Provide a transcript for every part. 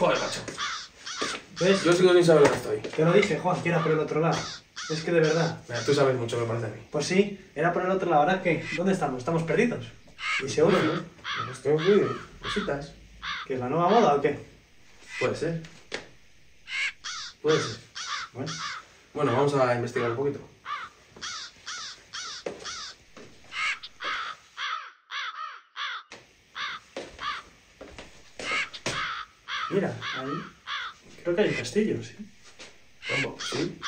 Joder, macho. ¿Ves? Yo sigo sin saber dónde estoy. Te lo dije, Juan, que era por el otro lado. Es que de verdad. Mira, tú sabes mucho, me parece a mí. Pues sí, era por el otro lado. ¿Ahora qué? ¿Dónde estamos? Estamos perdidos. Y seguro, ¿no? Pues estoy aquí, cositas. ¿Que es la nueva moda o qué? Puede ser. Puede ser. Bueno, Bueno, vamos a investigar un poquito. Mira, ahí. Creo que hay un castillo, sí. ¿Cómo? ¿Sí?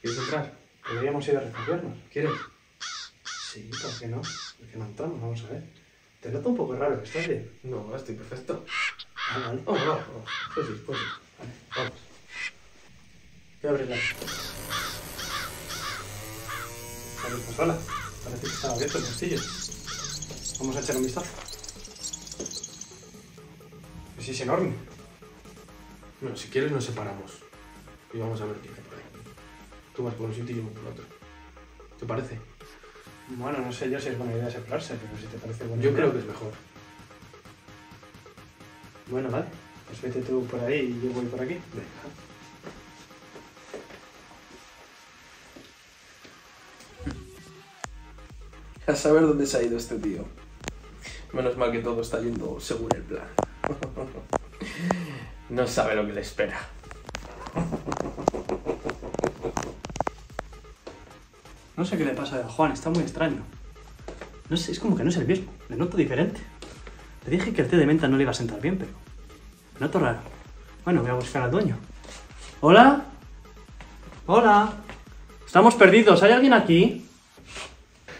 ¿Quieres entrar? Podríamos ir a refugiarnos. ¿Quieres? Sí, ¿por qué no? ¿Por qué no entramos? Vamos a ver. Te noto un poco raro, ¿estás bien? No, estoy perfecto. Ah, vale. Oh, no, no. Pues sí, pues sí. Vale. Vamos. Voy a abrirla. Hola. Parece que está abierto el castillo. Vamos a echar un vistazo. Pues sí, es enorme. Bueno, si quieres nos separamos. Y vamos a ver qué hay por ahí. Tú vas por un sitio y yo por otro. ¿Te parece? Bueno, no sé yo si es buena idea separarse, pero si te parece buena Yo idea. creo que es mejor. Bueno, vale. Pues vete tú por ahí y yo voy por aquí. Venga. A saber dónde se ha ido este tío. Menos mal que todo está yendo según el plan. No sabe lo que le espera. No sé qué le pasa a Juan, está muy extraño. No sé, es como que no es el mismo, le noto diferente. Le dije que el té de menta no le iba a sentar bien, pero... me noto raro. Bueno, voy a buscar al dueño. ¿Hola? ¿Hola? Estamos perdidos, ¿hay alguien aquí?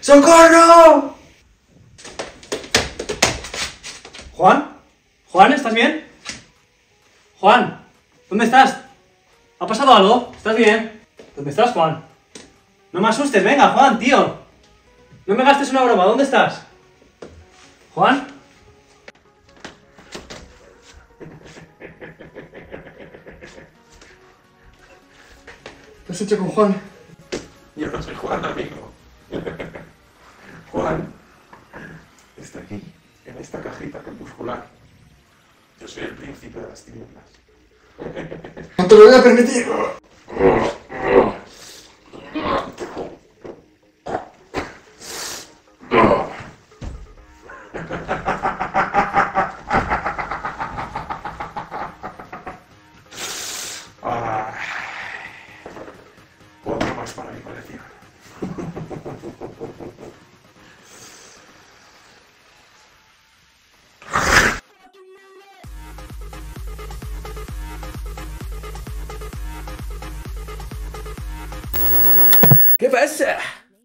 ¡Socorro! ¿Juan? ¿Juan, estás bien? Juan, ¿dónde estás? ¿Ha pasado algo? ¿Estás bien? ¿Dónde estás, Juan? No me asustes, venga, Juan, tío. No me gastes una broma, ¿dónde estás? ¿Juan? ¿Qué has hecho con Juan? Yo no soy Juan, amigo. Juan está aquí, en esta cajita crepuscular. Yo soy el príncipe de las tinieblas. ¡No te lo voy a permitir! ¿Qué pasa?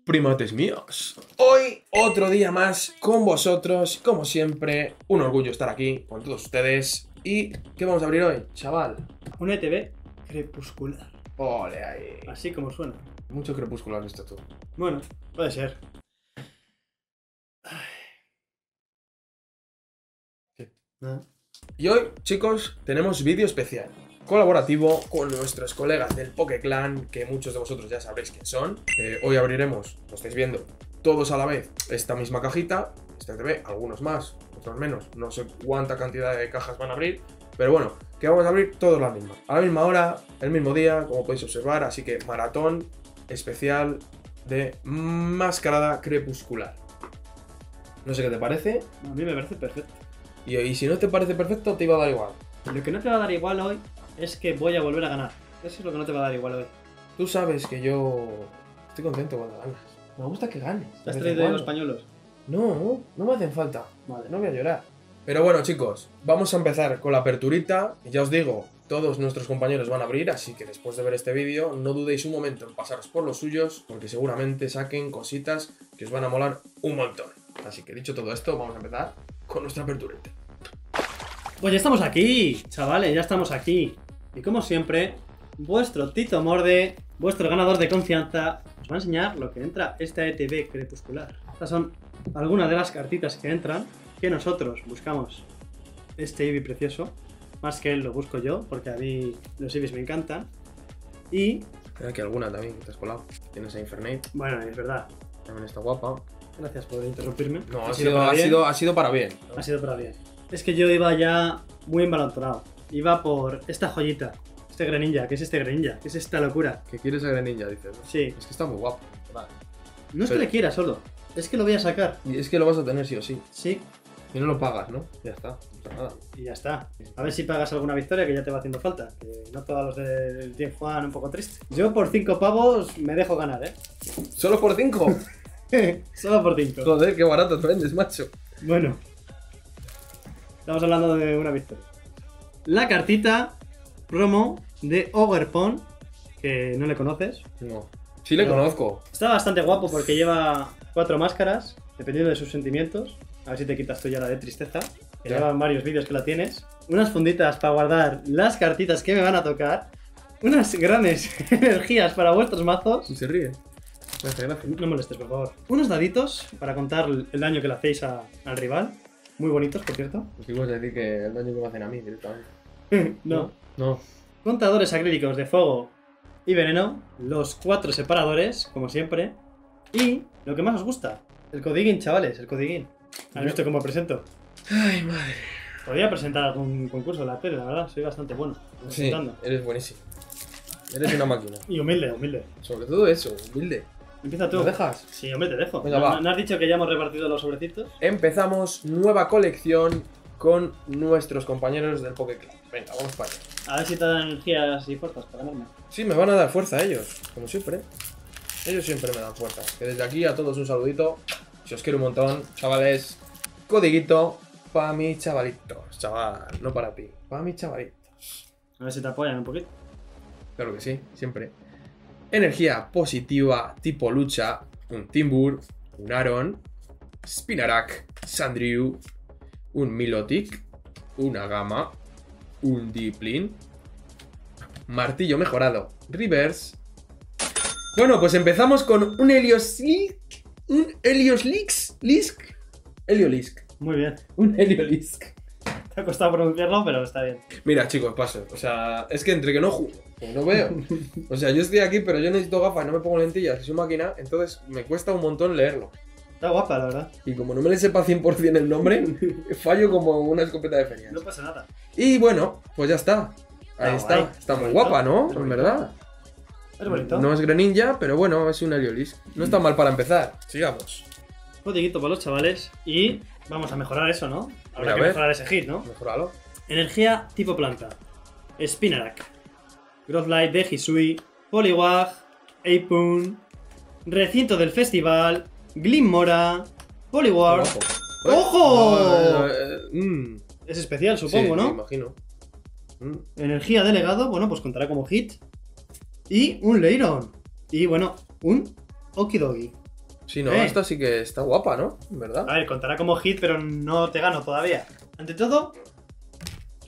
Primates míos. Hoy otro día más con vosotros, como siempre, un orgullo estar aquí con todos ustedes. ¿Y qué vamos a abrir hoy, chaval? Un ETV crepuscular. Ole ahí. Así como suena. Mucho crepúsculo has visto tú. Bueno, puede ser. ¿Qué? Nada. Y hoy, chicos, tenemos vídeo especial. Colaborativo con nuestros colegas del Clan, que muchos de vosotros ya sabréis quién son. Eh, hoy abriremos, lo estáis viendo, todos a la vez esta misma cajita. Este TV, algunos más, otros menos. No sé cuánta cantidad de cajas van a abrir. Pero bueno, que vamos a abrir todos la misma. A la misma hora, el mismo día, como podéis observar. Así que maratón especial de mascarada crepuscular. No sé qué te parece. A mí me parece perfecto. Y, y si no te parece perfecto, te iba a dar igual. Lo que no te va a dar igual hoy es que voy a volver a ganar. Eso es lo que no te va a dar igual hoy. Tú sabes que yo estoy contento cuando ganas. Me gusta que ganes. ¿Te has traído los pañuelos? No, no me hacen falta. Vale. No voy a llorar. Pero bueno, chicos, vamos a empezar con la aperturita. Y ya os digo, todos nuestros compañeros van a abrir, así que después de ver este vídeo, no dudéis un momento en pasaros por los suyos, porque seguramente saquen cositas que os van a molar un montón. Así que dicho todo esto, vamos a empezar con nuestra aperturita. Pues ya estamos aquí, chavales, ya estamos aquí. Y como siempre, vuestro Tito Morde, vuestro ganador de confianza, os va a enseñar lo que entra esta ETV crepuscular. Estas son algunas de las cartitas que entran, que nosotros buscamos este Eevee precioso. Más que él lo busco yo, porque a mí los Eevees me encantan. Y, Mira que alguna también que te has colado. Tienes a Infernate, bueno, es verdad. también está guapa. Gracias por interrumpirme. No, ha sido, para ha bien. sido, ha sido para bien. Ha sido para bien. Es que yo iba ya muy embalantonado. Y va por esta joyita. Este Greninja, ¿qué es este Greninja? ¿Qué es esta locura? Que quieres a Greninja, dices. ¿no? Sí. Es que está muy guapo. No es que le quiera solo, es que lo voy a sacar. Y es que lo vas a tener sí o sí. Sí, Y no lo pagas, ¿no? Ya está. No pasa nada. y ya está. A ver si pagas alguna victoria que ya te va haciendo falta. Que no todos los del Team Juan un poco triste. Yo por 5 pavos me dejo ganar, ¿Solo por 5? ¿eh? Solo por 5. Joder, qué barato te vendes, macho. Bueno. Estamos hablando de una victoria. La cartita promo de Overpon, que no le conoces. No. Sí le No. conozco. Está bastante guapo porque lleva cuatro máscaras, dependiendo de sus sentimientos. A ver si te quitas tú ya la de tristeza. Que Ya. llevan varios vídeos que la tienes. Unas funditas para guardar las cartitas que me van a tocar. Unas grandes energías para vuestros mazos. Y se ríe. Gracias, gracias. No molestes, por favor. Unos daditos para contar el daño que le hacéis a- al rival. Muy bonitos, por cierto. Pues decir que el daño que me hacen a mí directamente. no. No. Contadores acrílicos de fuego y veneno. Los cuatro separadores, como siempre. Y lo que más os gusta, el codiguín, chavales, el codiguín. ¿Has visto cómo presento? Ay, madre. Podría presentar algún concurso de la tele, la verdad, soy bastante bueno. Sí, eres buenísimo. Eres una máquina. Y humilde, humilde. Sobre todo eso, humilde. Empieza tú. ¿Lo dejas? Sí, hombre, te dejo. Venga, ¿No, va. ¿No has dicho que ya hemos repartido los sobrecitos? Empezamos nueva colección con nuestros compañeros del Poké Club. Venga, vamos para allá. A ver si te dan energías y fuerzas para ganarme. Sí, me van a dar fuerza ellos, como siempre. Ellos siempre me dan fuerza. Que desde aquí a todos un saludito. Si os quiero un montón, chavales. Codiguito para mis chavalitos, chaval. No para ti, para mis chavalitos. A ver si te apoyan un poquito. Claro que sí, siempre. Energía positiva tipo lucha. Un Timbur, un Aaron, Spinarak, Sandrew, un Milotic, una Gama, un Deeplin, Martillo mejorado, Reverse. Bueno, pues empezamos con un Helioslisk. Un Helioslisk. Lisk. Heliolisk. Muy bien. Un Heliolisk. Te ha costado pronunciarlo, pero está bien. Mira, chicos, paso. O sea, es que entre que no juego, que no veo. O sea, yo estoy aquí, pero yo necesito gafas, no me pongo lentillas, soy máquina, entonces me cuesta un montón leerlo. Está guapa, la verdad. Y como no me le sepa 100% el nombre, fallo como una escopeta de ferias. No pasa nada. Y bueno, pues ya está. Ahí Está está. guay. Está muy Bonito. guapa, ¿no? Es En verdad. Es bonito. No es Greninja, pero bueno, es un Heliolis. No está mal para empezar. Sigamos. Codiguito para los chavales. Y vamos a mejorar eso, ¿no? Habrá Mira, que mejorar ese hit, ¿no? Mejoralo. Energía tipo planta. Spinarak. Growth Light de Hisui. Poliwag. Aipun. Recinto del festival. Glimmora. Poliwag. ¡Ojo! Eh, eh, mm. Es especial, supongo, Sí, Me ¿no? imagino. Mm. Energía delegado, bueno, pues contará como hit. Y un Leiron. Y bueno, un Okidogi. Sí, no, Eh. esta sí que está guapa, ¿no? Verdad. A ver, contará como hit, pero no te gano todavía. Ante todo,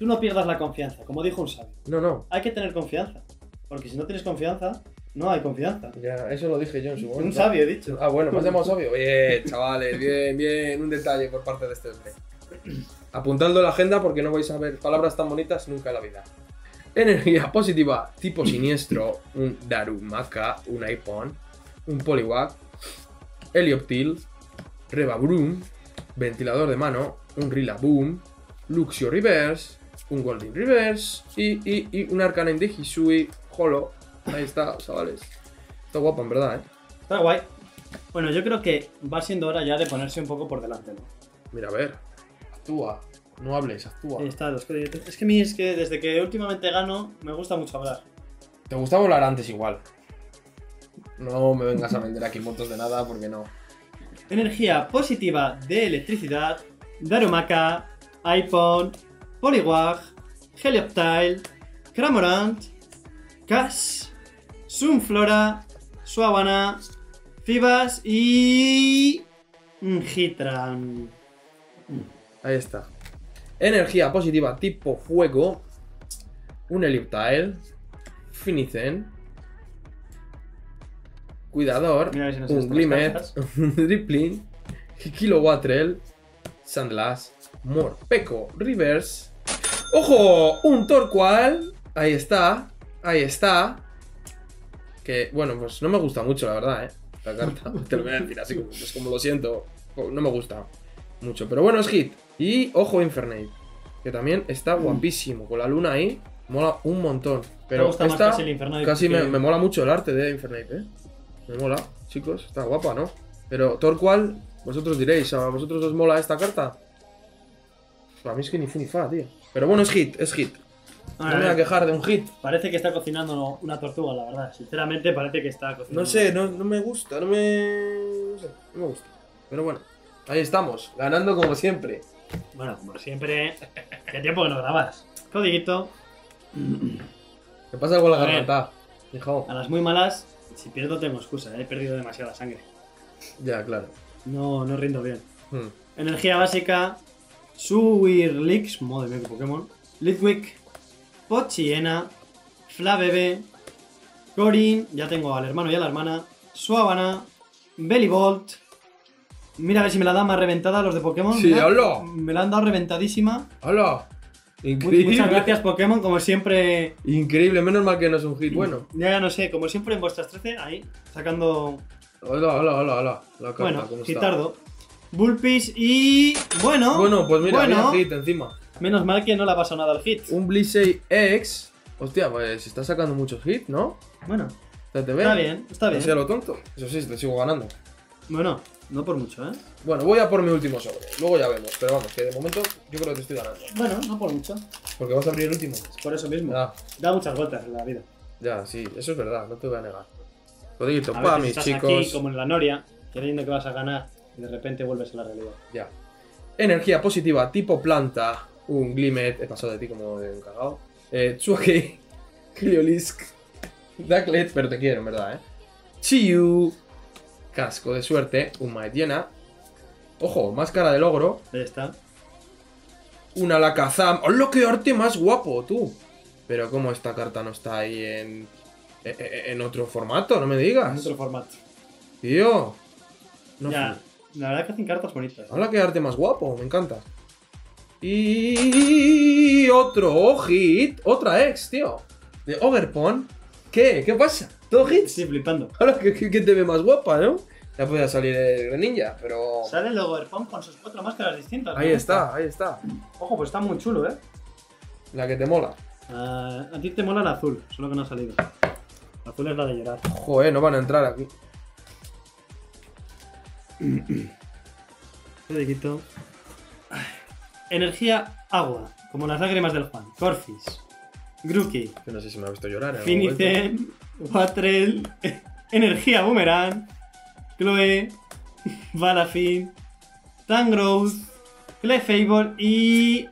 tú no pierdas la confianza, como dijo un sabio. No, no. Hay que tener confianza. Porque si no tienes confianza, no hay confianza. Ya, eso lo dije yo en su momento. Un sabio, he dicho. Ah, bueno, has llamado sabio. Bien, chavales, bien, bien. Un detalle por parte de este hombre. Apuntando la agenda porque no vais a ver palabras tan bonitas nunca en la vida. Energía positiva, tipo siniestro, un Darumaka, un Ipon, un Poliwag, Helioptil, Rebabroom, ventilador de mano, un Rillaboom, Luxio Reverse, un Golden Reverse y, y, y un Arcanine de Hisui Holo. Ahí está, chavales. Está guapo, en verdad, ¿eh? Está guay. Bueno, yo creo que va siendo hora ya de ponerse un poco por delante, ¿no? Mira, a ver. Actúa. No hables, actúa. Ahí está, los créditos. Es que a mí es que desde que últimamente gano, me gusta mucho hablar. Te gustaba volar antes igual. No me vengas a vender aquí motos de nada porque no. Energía positiva de electricidad, Darumaka, iPhone, Poliwag, Helioptile, Cramorant, Cash, Sunflora, Suavana, Fibas y. Hitran. Ahí está. Energía positiva tipo fuego. Un Helioptile. Finicen. Cuidador. Mira si un las Un Dripling. Kilowattrel. Sandlass. Morpeco. Reverse. ¡Ojo! Un Torqual. Ahí está. Ahí está. Que, bueno, pues no me gusta mucho, la verdad, ¿eh? La carta. Te lo voy a decir así como, pues como lo siento. No me gusta mucho. Pero bueno, es hit. Y ojo, Infernate. que también está guapísimo. Con la luna ahí, mola un montón. Me Pero más esta casi el casi que- me, me mola mucho el arte de Infernape, ¿eh? Me mola, chicos, está guapa, ¿no? Pero Torqual, vosotros diréis, ¿a vosotros os mola esta carta? A mí es que ni fu ni fa, tío. Pero bueno, es hit, es hit. A No me voy a quejar de un hit. Parece que está cocinando una tortuga, la verdad. Sinceramente, parece que está cocinando. No sé, no, no me gusta, no me. No sé, no me gusta. Pero bueno, ahí estamos, ganando como siempre. Bueno, como siempre, qué tiempo que no grabas. Codiguito, ¿Qué pasa con la A garganta? A las muy malas, si pierdo tengo excusa, he perdido demasiada sangre. Ya, claro. No, no rindo bien. Hmm. Energía básica, Suwirlix, madre mía, qué Pokémon. Litwick, Pochiena, Flabebe, Corin, ya tengo al hermano y a la hermana, Suavana, Bellybolt. Mira a ver si me la dan más reventada los de Pokémon. Sí, hola. Me la han dado reventadísima. ¡Hala! Mu- Increíble. Muchas gracias Pokémon, como siempre. Increíble, menos mal que no es un hit bueno. Ya no sé, como siempre en vuestras 13, ahí, sacando. Hola, hola, hola, hola. La carta, bueno, ¿cómo está? Gitardo. Bullpix y. Bueno. Bueno, pues mira, bueno, había hit encima. Menos mal que no le ha pasado nada al hit. Un Blissey X. Hostia, pues está sacando muchos hits, ¿no? Bueno, ¿Te te está bien, está bien. No sea lo tonto. Eso sí, te sigo ganando. Bueno, no por mucho, ¿eh? Bueno, voy a por mi último sobre. Luego ya vemos. Pero vamos, que de momento yo creo que te estoy ganando. Bueno, no por mucho. Porque vas a abrir el último. Por eso mismo. Da muchas vueltas en la vida. ya, sí, eso es verdad, no te voy a negar. Codiguito, A pa, mis chicos. aquí como en la Noria, creyendo que vas a ganar y de repente vuelves a la realidad. Ya. Energía positiva tipo planta. Un Glimet. He pasado de ti como de un cagao. Eh, Tsuake. Heliolisk. Ducklet, pero te quiero, en verdad, eh. Chiyu. Casco de suerte. Un Maetiena. Ojo, máscara de logro. Ahí está. Una Alakazam. ¡Hola, qué arte más guapo, tú! Pero como esta carta no está ahí en. e- e- En otro formato, no me En digas. otro formato. Tío. No ya. La verdad que hacen cartas bonitas. Hola, qué arte más guapo, me encanta. Y otro hit, otra ex, tío. De Overpon. ¿Qué? ¿Qué pasa? ¿Todo hits? Estoy flipando. Ahora que, que- que te ve más guapa, ¿no? Ya podía salir el Greninja, pero. Sale el Pom con sus cuatro máscaras distintas. Ahí está, gusta. ahí está. Ojo, pues está muy chulo, ¿eh? La que te mola. Ah, a ti te mola el azul, solo que no ha salido. El azul es la de llorar. Joder, no van a entrar aquí. Energía agua, como las lágrimas del Juan. Corfis. Grookey. No sé si me ha visto llorar. momento. Finicen. Watrel. Energía boomerang. Chloe. Balafin. Tangrowth. Clefable y.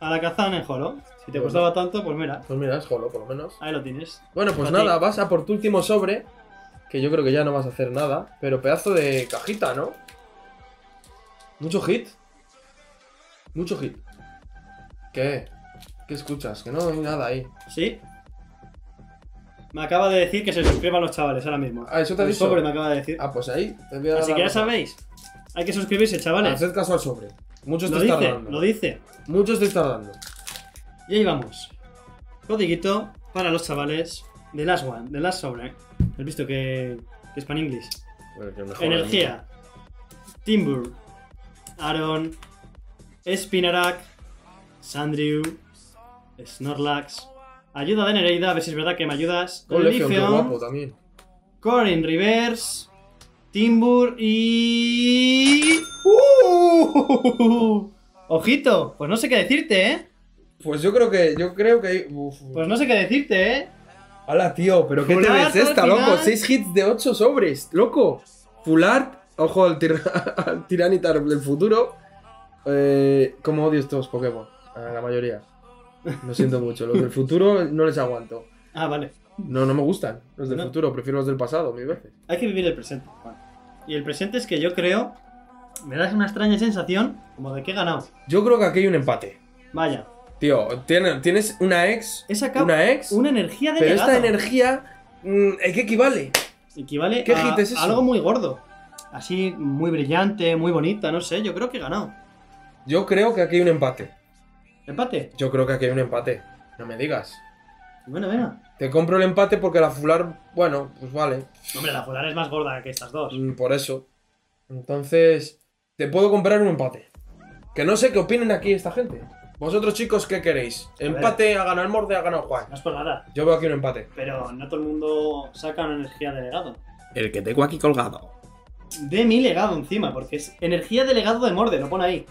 Alakazam en Holo. Si te Bueno. gustaba tanto, pues mira, Pues mira, es Holo, por lo menos. ahí lo tienes. Bueno, pues Para ti. nada, vas a por tu último sobre. Que yo creo que ya no vas a hacer nada. Pero pedazo de cajita, ¿no? Mucho hit. Mucho hit. ¿Qué? ¿Qué escuchas? Que no hay nada ahí. ¿Sí? Me acaba de decir que se suscriban los chavales ahora mismo. Ah, ¿eso te ha dicho? sobre me acaba de decir. Ah, pues ahí te voy a Así que ya sabéis. Hay que suscribirse, chavales. Haced caso al sobre. Muchos Lo te están dice, dando. lo dice. Muchos te están dando. Y ahí vamos. Codiguito para los chavales de Last One, de Last Sobre. ¿Has visto que, que es pan English? Bueno, que mejor Energía. Timbur. Aaron. Spinarak. Sandrew. Snorlax. Ayuda de Nereida, a ver si es verdad que me ayudas. Con Legion, también. Corin Reverse. Timbur y. ¡Uh! Ojito, pues no sé qué decirte, ¿eh? Pues yo creo que. Yo creo que. Uf. Pues no sé qué decirte, ¿eh? Hala, tío, pero ¿qué te ves esta, loco? 6 hits de 8 sobres, loco. Full art, ojo al, tir al Tiranitar del futuro. Eh, ¿Cómo odio estos Pokémon? A la mayoría. Lo siento mucho, los del futuro no les aguanto. Ah, vale. No, no me gustan los del No. futuro, prefiero los del pasado mil veces. Hay que vivir el presente, Juan. Y el presente es que yo creo. Me das una extraña sensación como de que he ganado. Yo creo que aquí hay un empate. Vaya. Tío, tiene- tienes una ex, sacado una ex, una energía de pero esta energía, mm, ¿a qué equivale? equivale ¿Qué a hit es eso? algo muy gordo. Así, muy brillante, muy bonita, no sé. Yo creo que he ganado. Yo creo que aquí hay un empate. Empate. Yo creo que aquí hay un empate. No me digas. Bueno, venga. Te compro el empate porque la fular, bueno, pues vale. Hombre, la Polar es más gorda que estas dos. Mm, Por eso. Entonces, te puedo comprar un empate. Que no sé qué opinen aquí esta gente. Vosotros, chicos, ¿qué queréis? ¿Empate? ¿Ha ganado el Morde? ¿Ha ganado Juan? No es por nada. Yo veo aquí un empate. Pero no todo el mundo saca una energía de legado. El que tengo aquí colgado. De mi legado encima, porque es energía de legado de Morde, lo pone ahí.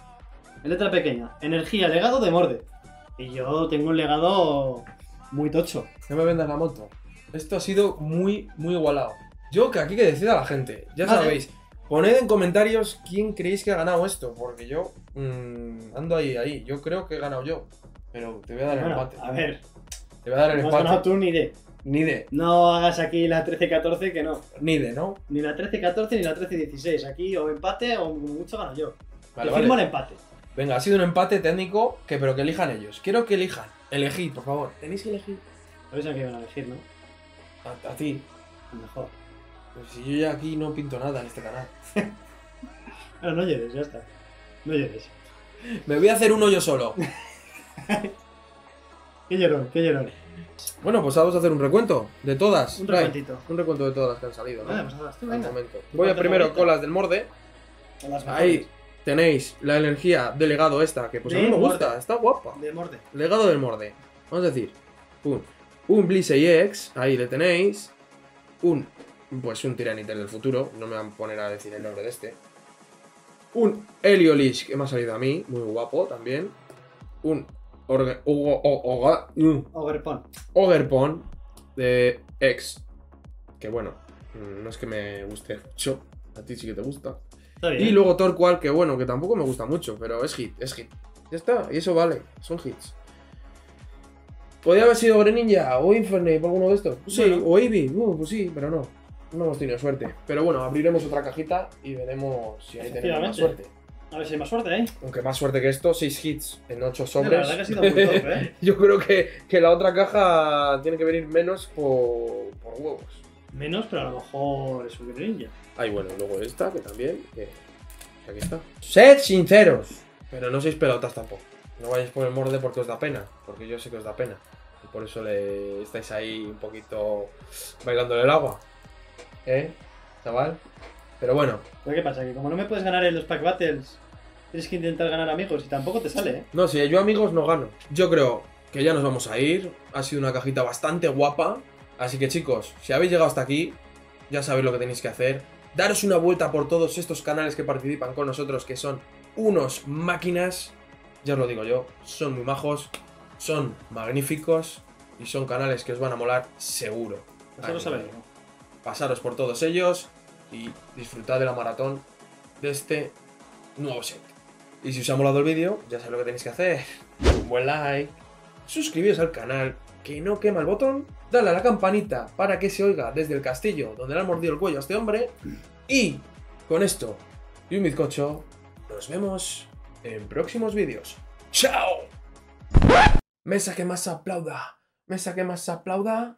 En letra pequeña. Energía, legado de Morde. Y yo tengo un legado muy tocho. No me vendas la moto. Esto ha sido muy, muy igualado. Yo que aquí que decida la gente. Ya Vale. sabéis. Poned en comentarios quién creéis que ha ganado esto. Porque yo mm, ando ahí, ahí. Yo creo que he ganado yo. Pero te voy a dar el empate. a ver, Te voy a dar el no has ganado empate. tú ni de. Ni de. No hagas aquí la 13-14 que no. Ni de, ¿no? Ni la 13-14 ni la 13-16. Aquí o empate o mucho gano yo. Vale, firmo el empate. Venga, ha sido un empate técnico, que pero que elijan ellos. Quiero que elijan. Elegid, por favor. Tenéis que elegir. Sabéis a qué van a elegir, ¿no? A, a ti. A lo mejor. Pues si yo ya aquí no pinto nada en este canal. Bueno, no llores, ya está. No llores. Me voy a hacer uno yo solo. Qué llorón, qué llorón. Bueno, pues vamos a hacer un recuento de todas. Un recuentito. Un recuento de todas las que han salido. ¿no? Vale, pues hazlas tú, venga. Voy a primero con las del morde. Las Ahí tenéis la energía de legado esta, que pues a mí me gusta, Morde. está guapa. De Morde. Legado del morde. Vamos a decir, un, un Bliss EX, ahí le tenéis. Un, pues un Tiranitar del futuro, no me van a poner a decir el nombre de este. Un Heliolish, que me ha salido a mí, muy guapo también. Un Orge, Ogo- O- Oga- mm. Ogerpon de X. Que bueno, mm, no es que me guste mucho, a ti sí que te gusta. Y luego Torqual, que bueno, que tampoco me gusta mucho, pero es hit, es hit. Ya está, y eso vale, son hits. ¿Podría haber sido Greninja o Infernape o alguno de estos? Sí, Bueno. o Eevee, uh, pues sí, pero no. No hemos tenido suerte. Pero bueno, abriremos otra cajita y veremos si ahí tenemos más suerte. A ver si hay más suerte, ¿eh? Aunque más suerte que esto, 6 hits en 8 La sobres. verdad que ha sido muy top, ¿eh? Yo creo que, que la otra caja tiene que venir menos por, por huevos. Menos, pero a lo mejor es un ninja. Ay, bueno, y luego esta, que también, que, que aquí está. Sed sinceros, pero no seis pelotas tampoco. No vayáis por el morde porque os da pena, porque yo sé que os da pena. Y por eso le estáis ahí un poquito bailando en el agua. ¿Eh, chaval? Pero bueno, Pero ¿qué pasa? Que como no me puedes ganar en los pack battles, tienes que intentar ganar amigos y tampoco te sale, ¿eh? no, si yo amigos no gano. Yo creo que ya nos vamos a ir. Ha sido una cajita bastante guapa. Así que chicos, si habéis llegado hasta aquí, ya sabéis lo que tenéis que hacer. Daros una vuelta por todos estos canales que participan con nosotros, que son unos máquinas. Ya os lo digo yo, son muy majos, son magníficos y son canales que os van a molar seguro. Eso lo sabéis. Pasaros por todos ellos y disfrutad de la maratón de este nuevo set. Y si os ha molado el vídeo, ya sabéis lo que tenéis que hacer. Un buen like, suscribiros al canal, que no quema el botón, dale a la campanita para que se oiga desde el castillo donde le han mordido el cuello a este hombre. Y con esto y un bizcocho, nos vemos en próximos vídeos. ¡Chao! Mesa que más aplauda. Mesa que más aplauda.